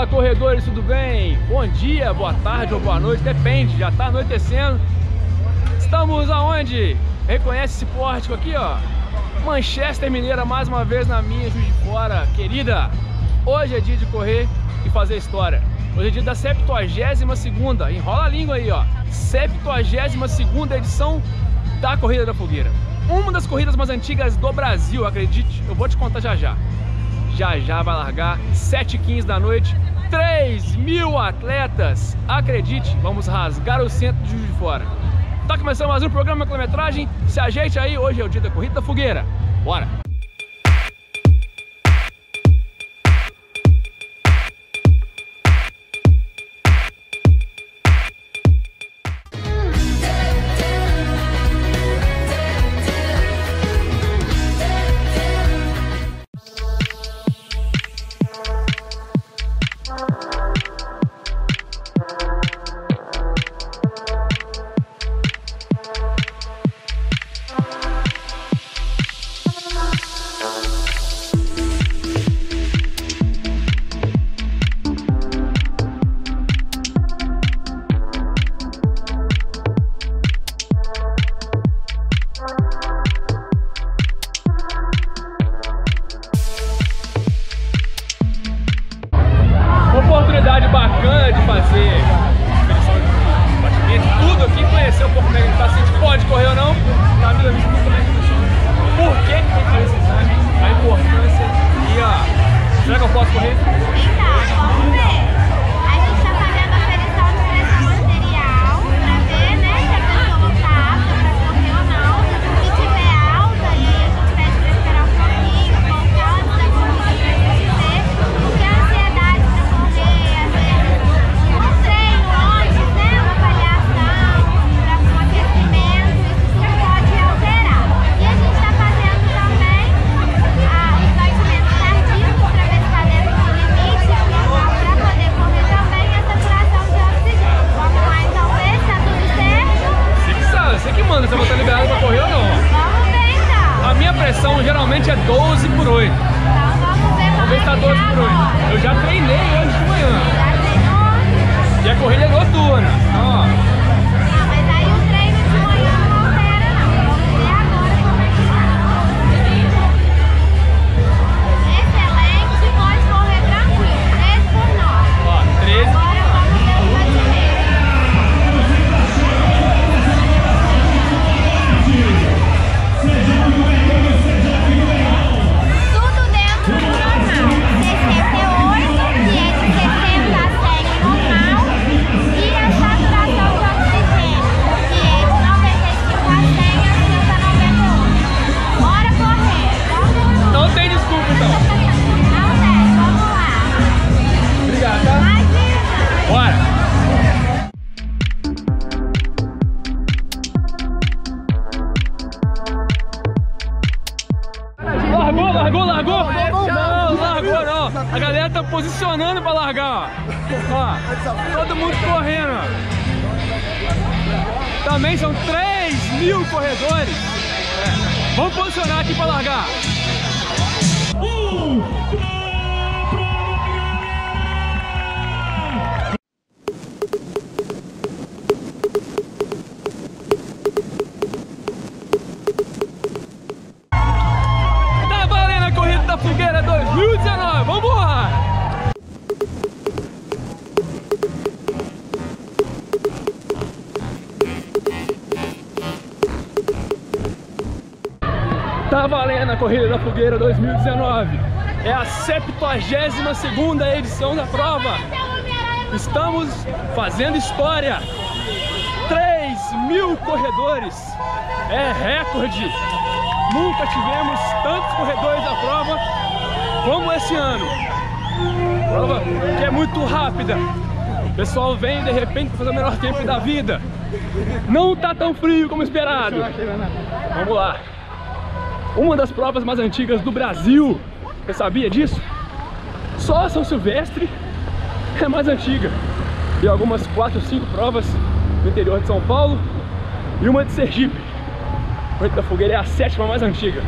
Fala corredores, tudo bem? Bom dia, boa tarde ou boa noite, depende, já tá anoitecendo. Estamos aonde? Reconhece esse pórtico aqui, ó. Manchester Mineira mais uma vez na minha Juiz de Fora, querida. Hoje é dia de correr e fazer história. Hoje é dia da 72ª, enrola a língua aí, ó. 72ª edição da Corrida da Fogueira. Uma das corridas mais antigas do Brasil, acredite. Eu vou te contar já já. Já já vai largar 7h15 da noite. 3 mil atletas. Acredite, vamos rasgar o centro de Juiz de Fora. Tá começando mais um programa quilometragem. Se ajeite aí, hoje é o dia da Corrida da Fogueira. Bora! Todo mundo correndo. Também são 3 mil corredores. É. Vamos posicionar aqui pra largar. Corrida da Fogueira 2019. É a 72ª edição da prova. Estamos fazendo história. 3 mil corredores. É recorde. Nunca tivemos tantos corredores da prova como esse ano. Prova que é muito rápida. O pessoal vem de repente fazer o melhor tempo da vida. Não tá tão frio como esperado. Vamos lá. Uma das provas mais antigas do Brasil. Você sabia disso? Só São Silvestre é mais antiga. E algumas 4, 5 provas no interior de São Paulo e uma de Sergipe. Corrida da Fogueira é a sétima mais antiga.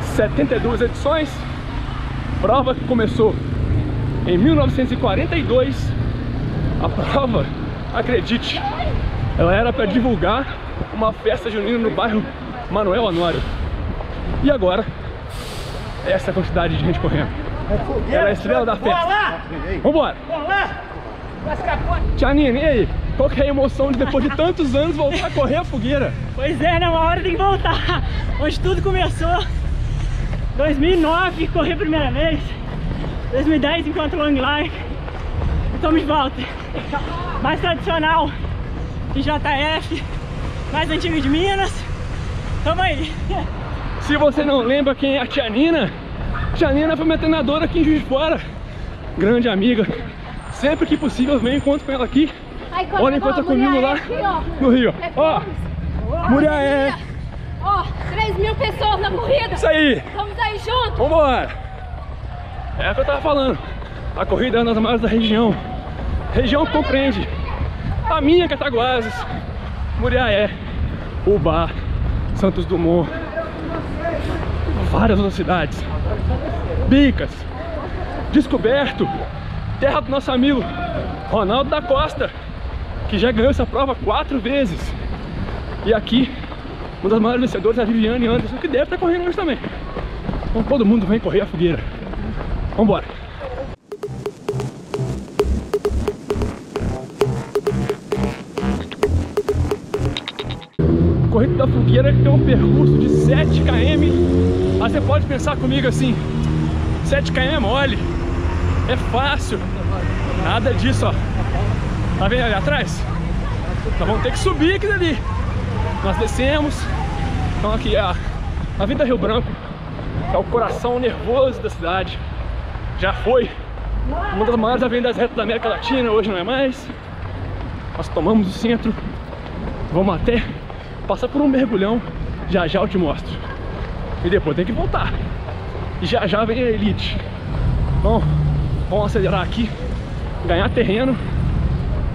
72 edições. Prova que começou Em 1942, a prova, acredite, ela era para divulgar uma festa junina no bairro Manuel Honório. E agora, essa quantidade de gente correndo. Ela é a estrela da festa. Vambora! Tia Nina, e aí? Qual que é a emoção de depois de tantos anos voltar a correr a fogueira? Pois é, né? Uma hora tem que voltar. Onde tudo começou. 2009, corri a primeira vez. 2010, enquanto long line. Estamos de volta. Mais tradicional de JF. Mais antigo de Minas. Tamo aí. Se você não lembra quem é a Tia Nina, Tia Nina foi minha treinadora aqui em Juiz de Fora. Grande amiga. Sempre que possível, venho encontro com ela aqui. Olha enquanto comigo lá no Rio. Ó, Muriaé. Ó, 3 mil pessoas na corrida. Isso aí. Vamos aí junto. Vambora! É o que eu tava falando. A corrida é uma das maiores da região. Região que compreende a minha Cataguases, Muriaé, Ubá, Santos Dumont, várias outras cidades. Bicas, Descoberto, terra do nosso amigo Ronaldo da Costa, que já ganhou essa prova quatro vezes. E aqui, uma das maiores vencedoras a Viviane Anderson, que deve estar correndo hoje também. Então todo mundo vem correr a fogueira. Vambora! Corrida da Fogueira que tem um percurso de 7 km. Aí você pode pensar comigo assim, 7 km é mole, é fácil. Nada disso, ó. Tá vendo ali atrás? Então vamos ter que subir aqui dali. Nós descemos. Então aqui é a Avenida Rio Branco. É o coração nervoso da cidade. Já foi uma das maiores avenidas retas da América Latina, hoje não é mais. Nós tomamos o centro. Vamos até passar por um mergulhão. Já já eu te mostro. E depois tem que voltar. E já já vem a elite. Bom, vamos acelerar aqui, ganhar terreno.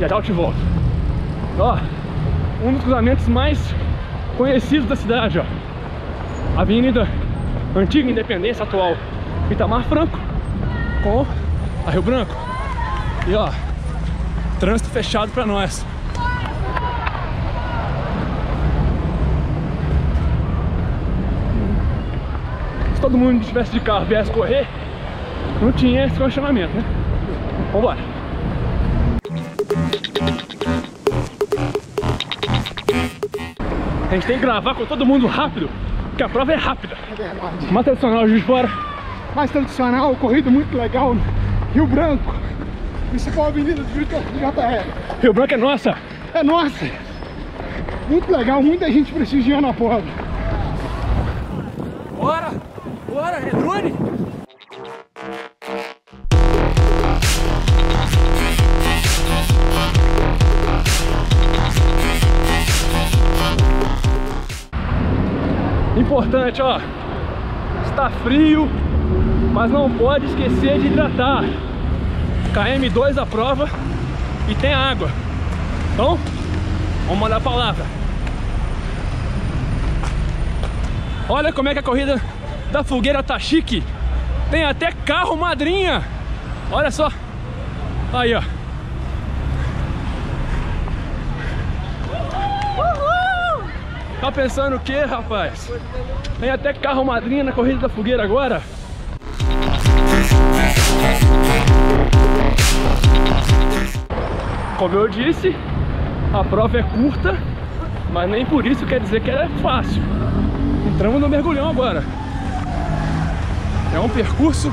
Já já eu te volto. Ó, um dos cruzamentos mais conhecidos da cidade, ó. Avenida Antiga Independência atual Itamar Franco com a Rio Branco. E ó, trânsito fechado pra nós. Todo mundo estivesse de carro viesse correr, não tinha esse congestionamento, né? Vambora. A gente tem que gravar com todo mundo rápido, porque a prova é rápida. É verdade. Mais tradicional, Juiz de Fora. Mais tradicional, corrida muito legal. Rio Branco, principal avenida do JR. Rio Branco é nossa. É nossa. Muito legal, muita gente prestigiando a prova. Importante, ó. Está frio, mas não pode esquecer de hidratar. KM2 a prova e tem água. Então, vamos mandar a palavra. Olha como é que a corrida da fogueira tá chique. Tem até carro madrinha. Olha só. Aí, ó. Tá pensando o que, rapaz? Tem até carro madrinha na corrida da fogueira agora. Como eu disse, a prova é curta, mas nem por isso quer dizer que ela é fácil. Entramos no mergulhão agora. É um percurso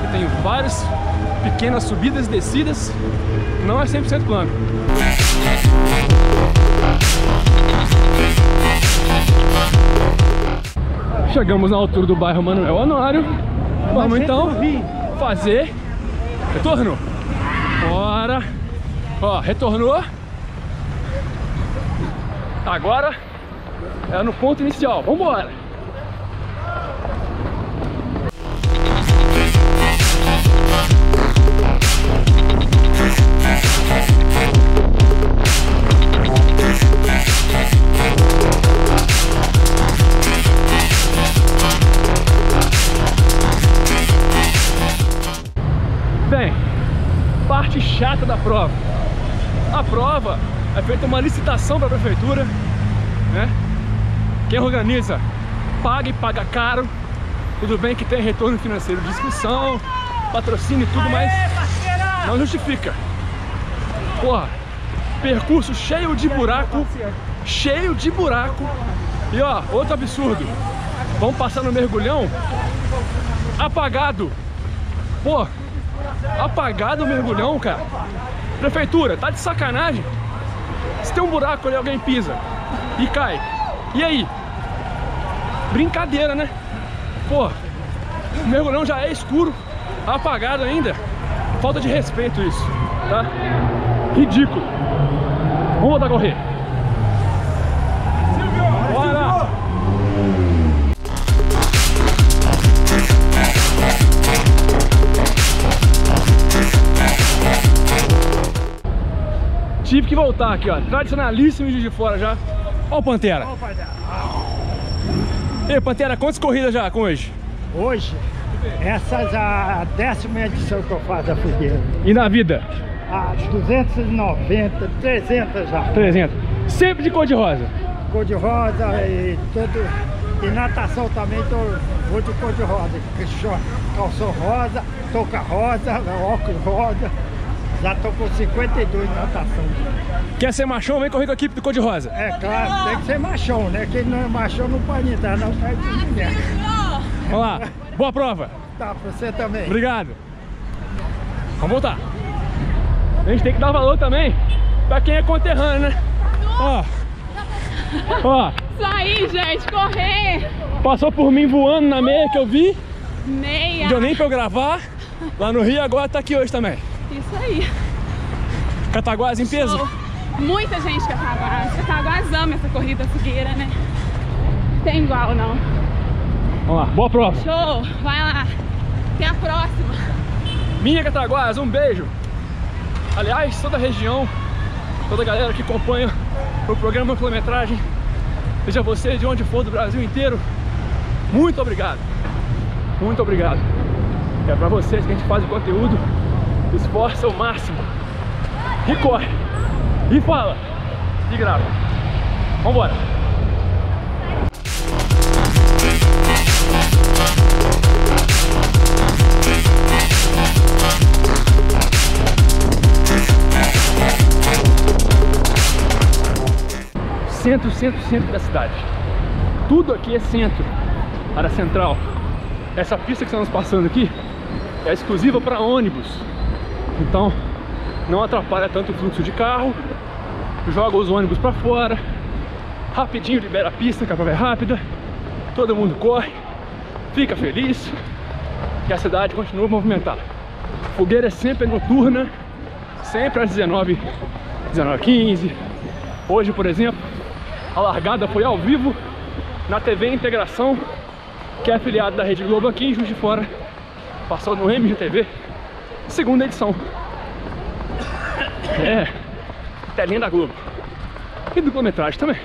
que tem várias pequenas subidas e descidas, não é 100% plano. Chegamos na altura do bairro Manuel Honório. Vamos então fazer retorno. Bora. Ó, retornou. Agora é no ponto inicial. Vambora. Licitação para a prefeitura, né? Quem organiza paga e paga caro. Tudo bem que tem retorno financeiro de inscrição, patrocínio e tudo, mas não justifica. Porra, percurso cheio de buraco, cheio de buraco. E ó, outro absurdo. Vamos passar no mergulhão apagado. Pô, apagado o mergulhão, cara. Prefeitura, tá de sacanagem. Se tem um buraco ali, alguém pisa e cai. E aí? Brincadeira, né? Pô, o mergulhão já é escuro, apagado ainda. Falta de respeito isso, tá? Ridículo. Vamos voltar a correr. Tive que voltar aqui, ó. Tradicionalíssimo de fora já. Ó o Pantera. E aí, Pantera, quantas corridas já com hoje? Hoje, essa é a décima edição que eu faço da fogueira. E na vida? A 290, 300 já. 300. Sempre de cor de rosa. Cor de rosa e tudo. E natação também tô, vou de cor de rosa. Calção rosa, touca rosa, óculos rosa. Já tô com 52 de natação. Quer ser machão? Vem correr com a equipe do cor de rosa. É claro, tem que ser machão, né? Quem não é machão não pode entrar, não perde de mulher. Vamos lá. Boa prova. Tá, pra você também. Obrigado. Vamos voltar. A gente tem que dar valor também pra quem é conterrâneo, né? Ó. Ó. Isso aí, gente, correr! Passou por mim voando na meia que eu vi. Meia! Deu nem pra eu gravar. Lá no Rio agora tá aqui hoje também. Isso aí! Cataguás em peso? Show. Muita gente Cataguás. Cataguás ama essa corrida fogueira, né? Tem igual, não. Vamos lá, boa prova. Show! Vai lá! Até a próxima! Minha Cataguás, um beijo. Aliás, toda a região, toda a galera que acompanha o programa Quilometragem, seja você de onde for do Brasil inteiro, muito obrigado. Muito obrigado. É pra vocês que a gente faz o conteúdo, esforça o máximo. E corre. E fala. E grava. Vambora. Centro, centro, centro da cidade. Tudo aqui é centro. Área central. Essa pista que estamos passando aqui é exclusiva para ônibus. Então não atrapalha tanto o fluxo de carro. Joga os ônibus para fora. Rapidinho libera a pista, que a prova é rápida. Todo mundo corre, fica feliz. E a cidade continua movimentada. Fogueira é sempre noturna, sempre às 19, 19 15 Hoje, por exemplo, a largada foi ao vivo na TV Integração, que é afiliado da Rede Globo aqui em Juiz de Fora. Passou no MGTV, segunda edição. É, telinha da Globo. E do quilometragem também.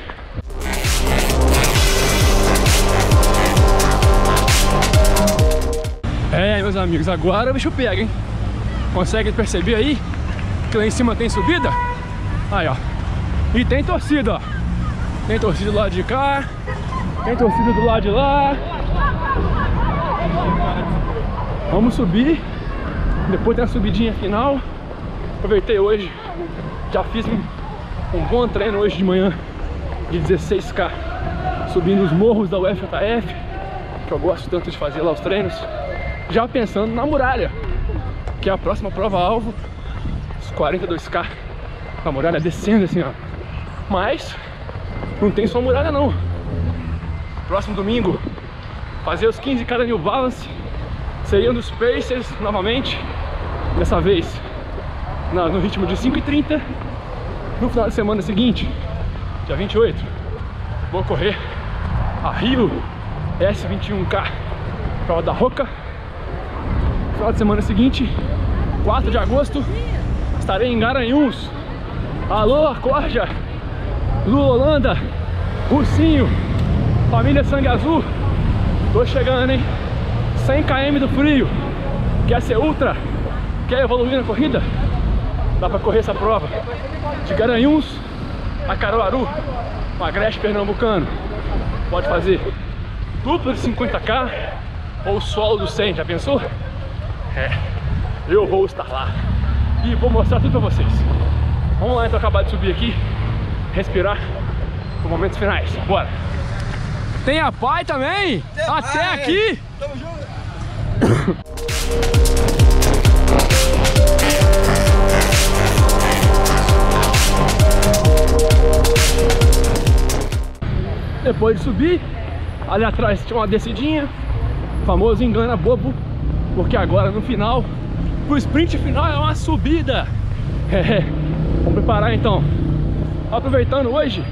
É, meus amigos, agora o bicho pega, hein? Consegue perceber aí que lá em cima tem subida? Aí, ó. E tem torcida, ó. Tem torcida do lado de cá, tem torcida do lado de lá. Vamos subir. Depois tem a subidinha final. Aproveitei hoje, já fiz um, um bom treino hoje de manhã de 16k, subindo os morros da UFJF, que eu gosto tanto de fazer lá os treinos, já pensando na muralha, que é a próxima prova-alvo, os 42k, a muralha descendo assim, ó. Mas não tem só muralha não. Próximo domingo, fazer os 15k da New Balance, seriam dos Pacers novamente, dessa vez no, no ritmo de 5h30 no final de semana seguinte, dia 28, vou correr a Rio S21K prova da Roca. Final de semana seguinte 4 de agosto estarei em Garanhuns. Alô Corja Lula Holanda Ursinho família Sangue Azul. Tô chegando hein? 100 km do frio quer ser ultra quer evoluir na corrida, dá pra correr essa prova. De Garanhuns a Caruaru, um agreste pernambucano. Pode fazer dupla de 50k ou solo do 100, já pensou? É, eu vou estar lá e vou mostrar tudo pra vocês. Vamos lá então acabar de subir aqui, respirar os momentos finais. Bora! Tem a pai também? Até aqui! Tamo junto. Depois de subir, ali atrás tinha uma descidinha, famoso engana bobo, porque agora no final, o sprint final é uma subida. É, vamos preparar então. Aproveitando hoje,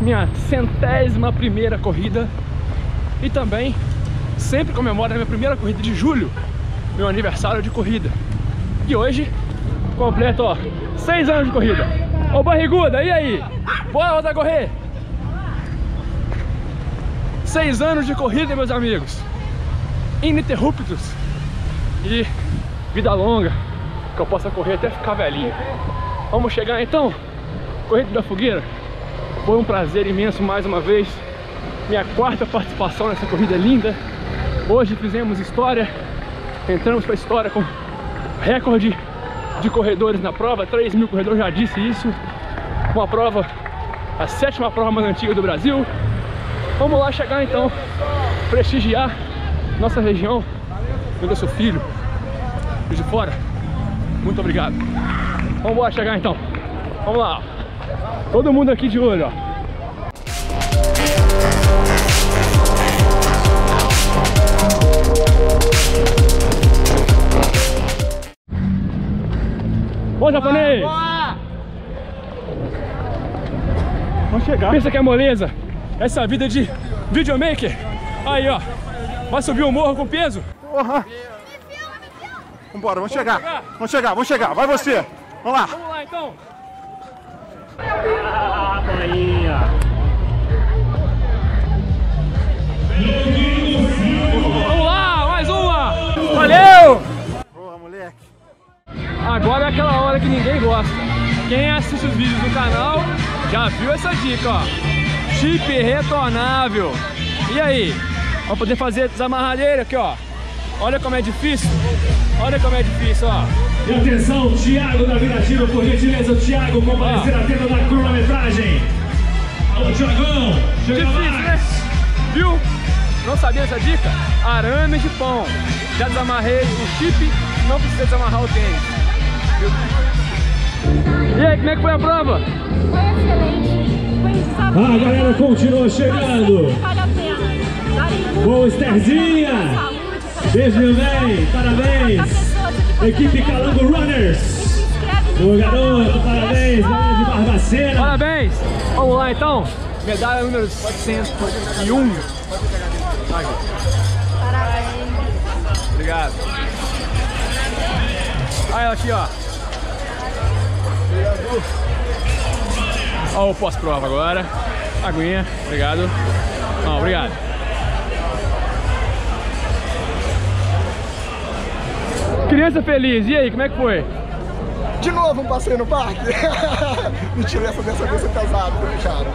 minha centésima primeira corrida e também sempre comemoro a minha primeira corrida de julho, meu aniversário de corrida. E hoje completo, ó, seis anos de corrida. Ô barriguda, e aí? Bora voltar a correr? Seis anos de corrida, meus amigos. Ininterruptos. E vida longa, que eu possa correr até ficar velhinho. Vamos chegar então? Corrida da Fogueira. Foi um prazer imenso mais uma vez. Minha quarta participação nessa corrida linda. Hoje fizemos história. Entramos para a história com recorde de corredores na prova. 3 mil corredores, já disse isso. Uma prova, a sétima prova mais antiga do Brasil. Vamos lá chegar então, prestigiar nossa região. Eu sou filho, de fora. Muito obrigado. Vamos lá chegar então. Vamos lá. Todo mundo aqui de olho, ó. Bom, japonês! Vamos chegar. Pensa que é moleza? Essa vida de videomaker. Aí, ó. Vai subir o morro com peso? Porra. Vambora, vamos chegar. Vamos chegar, vamos chegar. Vai você. Vamos lá. Vamos lá, então. Ah. Vamos lá, mais uma. Valeu! Boa, moleque. Agora é aquela hora que ninguém gosta. Quem assiste os vídeos do canal já viu essa dica, ó. Chip retornável. E aí? Vamos poder fazer desamarradeira aqui, ó. Olha como é difícil. Olha como é difícil, ó. E atenção, Thiago da Virativa, por gentileza, o Thiago comparecer à tenda da cronometragem. Alô, Thiagão, chega Difícil, mais. né? Viu? Não sabia essa dica? Arame de pão. Já desamarrei o chip, não precisa desamarrar o tênis. Viu? E aí, como é que foi a prova? Foi excelente. A galera continua chegando. Boa, Estherzinha. saúde. Beijo, meu bem, parabéns. Equipe Calango Runners. Boa, garoto, parabéns. De Barbacena. Parabéns! Vamos lá então. Medalha número 401. Parabéns. Obrigado. Aí aqui, ó. Ó o pós-prova agora. Aguinha, obrigado. Ó, obrigado. Criança feliz, e aí, como é que foi? De novo um passeio no parque? Mentira, essa dessa vez é pesado, foi fechado.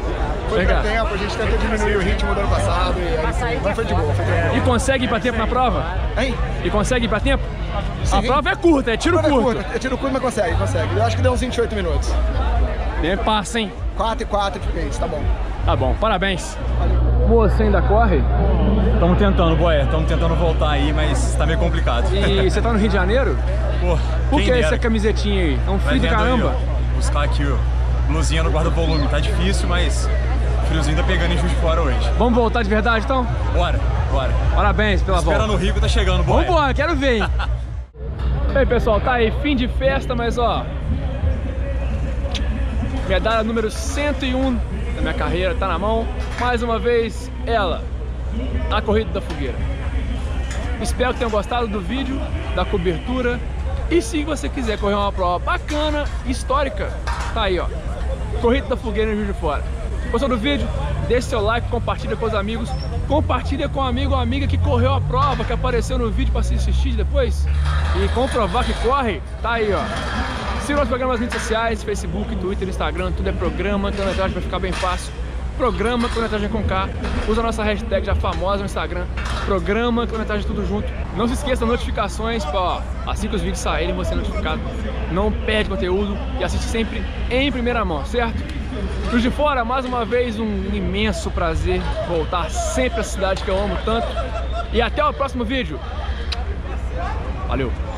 Foi cá. pra tempo, a gente tentou diminuir o ritmo do ano passado e aí sim, mas foi de boa, foi. E consegue ir pra tempo na prova? Hein? E consegue ir pra tempo? A Sim. prova é curta, é tiro é curto. curta, É tiro curto, mas consegue, consegue. Eu acho que deu uns 28 minutos. Nem passa, hein? 4 e 4 de pace, tá bom. Tá bom, parabéns. Moça ainda corre? Estamos tentando, boé. Estamos tentando voltar aí, mas tá meio complicado. E você tá no Rio de Janeiro? Pô, Por quem que dera. essa camisetinha aí? É um Vai frio de aí, caramba. ó. Buscar aqui, ó. Blusinha no guarda-volume. Tá difícil, mas o friozinho tá pegando em Juiz de Fora hoje. Vamos voltar de verdade então? Bora, bora. Parabéns pela Espera volta. no Rico, tá chegando, boé. Vambora, quero ver, hein? E aí, pessoal, tá aí, fim de festa, mas ó. Medalha número 101 da minha carreira, tá na mão. Mais uma vez, ela, a Corrida da Fogueira. Espero que tenham gostado do vídeo, da cobertura. E se você quiser correr uma prova bacana, histórica, tá aí, ó. Corrida da Fogueira em Juiz de Fora. Gostou do vídeo? Deixe seu like, compartilha com os amigos. compartilha com um amigo ou amiga que correu a prova, que apareceu no vídeo para se assistir depois e comprovar que corre, tá aí, ó. Siga nossos programas nas redes sociais, Facebook, Twitter, Instagram, tudo é programa, cronometragem vai ficar bem fácil. Programa Cronometragem com K. Usa a nossa hashtag já famosa no Instagram. Programa Cronometragem tudo junto. Não se esqueça notificações, para assim que os vídeos saírem, você é notificado. Não perde conteúdo e assiste sempre em primeira mão, certo? Cruz de Fora, mais uma vez um imenso prazer voltar sempre à cidade que eu amo tanto. E até o próximo vídeo. Valeu!